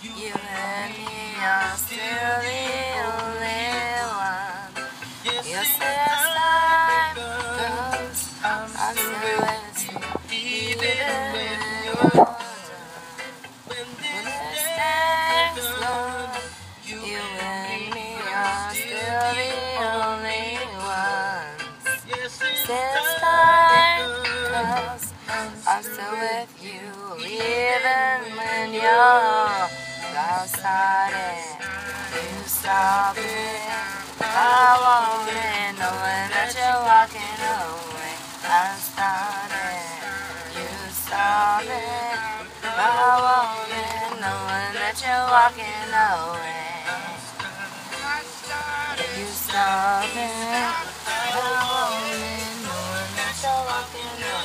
You and me are still the only one. You say as time goes, I'm still with you, even when you're. When this thing's gone, you and me are still the only ones. Since time goes, I'm still with you, even when you're outside and you stop it. I want it, knowing that you're walking away. I start it, you stop it. I want it, knowing that you're walking away. You stop it, I want it, knowing that you're walking away.